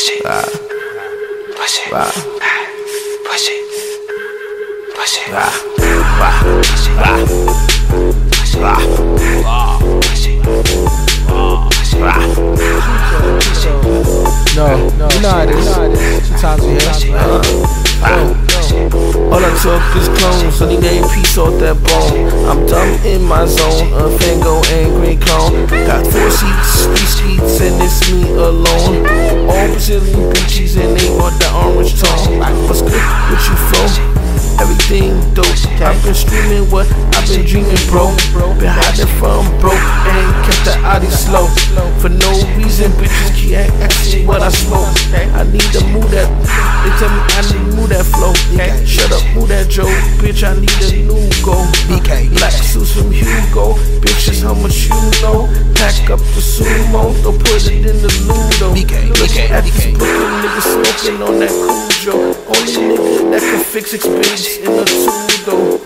Push it. Rah, Push it. rah, Push it. Push it. rah, rah, rah, Push it. rah, Push ah. it. Push it. rah. No, no, you know how it is. Sometimes we hear. Ah. Ah. All I took is clones, only name piece off that bone. I'm dumb in my zone, a fango and green clone. All Brazilian bitches and they want the orange tone. What's good with you, flow? Everything dope. I've been streaming what I've been dreaming, bro. Been hiding from broke and kept the Audi slow. For no reason, bitches can't ask me what I smoke. I need to move that. They tell me I need to move that flow. Shut up, move that Joe. Bitch, I need a new go. BK. Black suits from Hugo. Bitches, how much you know? Pack up the sumo, don't put it in the on that Cujo. Oh, Only nigga that can fix experience in the two-door.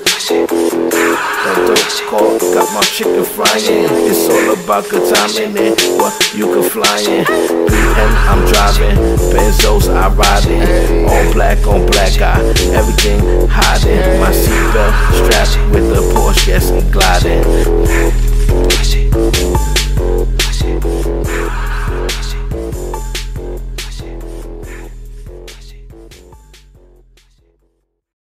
That dope call got my chicken frying. It's all about good timing and what you can fly in. BM, I'm driving. Benzos, I ride in. All black on black, eye, everything hiding.